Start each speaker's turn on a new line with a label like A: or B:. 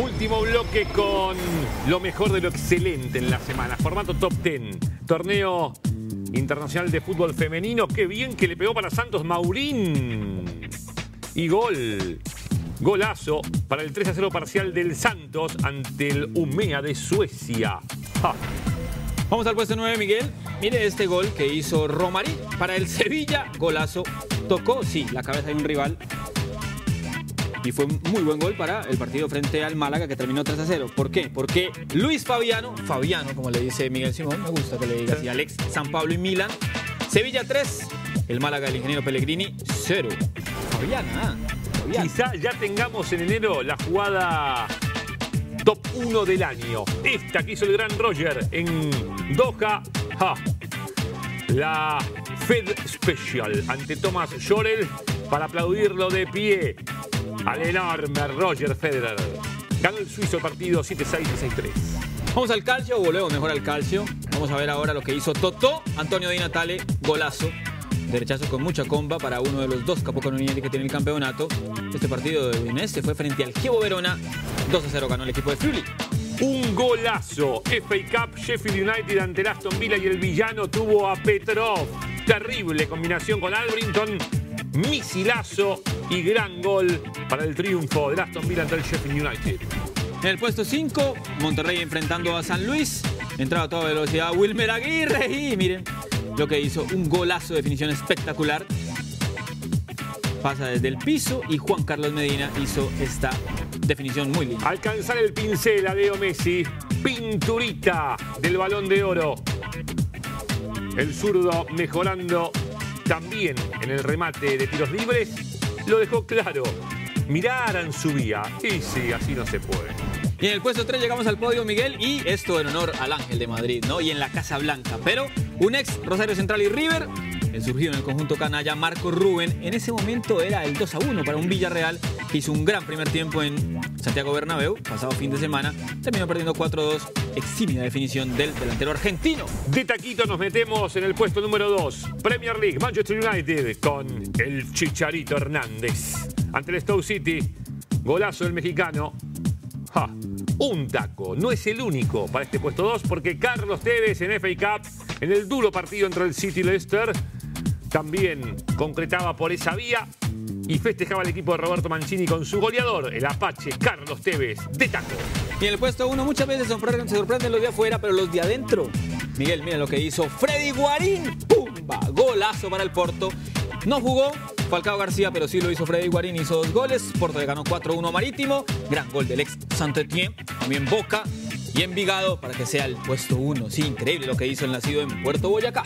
A: Último bloque con lo mejor de lo excelente en la semana. Formato top 10. Torneo internacional de fútbol femenino. Qué bien que le pegó para Santos Maurín. Y gol. Golazo para el 3 a 0 parcial del Santos ante el Umea de Suecia.
B: Vamos al puesto 9, Miguel. Mire este gol que hizo Romari para el Sevilla. Golazo. Tocó, sí, la cabeza de un rival. Y fue un muy buen gol para el partido frente al Málaga que terminó 3 a 0. ¿Por qué? Porque Luis Fabiano, Fabiano, como le dice Miguel Simón, me gusta que le diga así, Alex, San Pablo y Milan. Sevilla 3, el Málaga del ingeniero Pellegrini 0. Fabiana, ah, Fabiana.
A: Quizá ya tengamos en enero la jugada top 1 del año. Esta que hizo el gran Roger en Doha. Ja. La Fed Special ante Thomas Llorel para aplaudirlo de pie al enorme Roger Federer. Ganó el suizo el partido 7-6 y 6-3.
B: Vamos al calcio, o volvemos mejor al calcio. Vamos a ver ahora lo que hizo Totó, Antonio Di Natale, golazo. Derechazo con mucha comba para uno de los dos capocannonieri que tiene el campeonato. Este partido de Udinese fue frente al Chievo Verona. 2 a 0 ganó el equipo de Friuli.
A: Un golazo. FA Cup, Sheffield United ante el Aston Villa y el villano tuvo a Petrov. Terrible combinación con Albrington. Misilazo y gran gol para el triunfo del Aston Villa ante el Sheffield United.
B: En el puesto 5, Monterrey enfrentando a San Luis. Entraba a toda velocidad Wilmer Aguirre y miren lo que hizo, un golazo de definición espectacular. Pasa desde el piso y Juan Carlos Medina hizo esta definición muy linda.
A: Alcanzar el pincel a Leo Messi. Pinturita del balón de oro. El zurdo mejorando también en el remate de tiros libres. Lo dejó claro. Miraran su vía. Y sí, así no se puede.
B: Y en el puesto 3 llegamos al podio, Miguel, y esto en honor al Ángel de Madrid, ¿no? Y en la Casa Blanca. Pero un ex Rosario Central y River, el surgido en el conjunto canalla, Marco Rubén, en ese momento era el 2 a 1 para un Villarreal que hizo un gran primer tiempo en Santiago Bernabéu, pasado fin de semana, terminó perdiendo 4-2, eximia definición del delantero argentino.
A: De taquito nos metemos en el puesto número 2. Premier League, Manchester United con el Chicharito Hernández. Ante el Stoke City, golazo del mexicano. Un taco. No es el único para este puesto 2 porque Carlos Tevez en FA Cup, en el duro partido entre el City y Leicester, también concretaba por esa vía y festejaba el equipo de Roberto Mancini con su goleador, el Apache Carlos Tevez de taco.
B: Y en el puesto 1 muchas veces sorprenden, se sorprenden los de afuera, pero los de adentro. Miguel, mira lo que hizo Freddy Guarín. ¡Pumba! Golazo para el Porto. No jugó Falcao García, pero sí lo hizo Freddy Guarín, hizo dos goles. Porto le ganó 4-1 Marítimo. Gran gol del ex Saint-Étienne. También Boca y Envigado para que sea el puesto 1. Sí, increíble lo que hizo el nacido en Puerto Boyacá.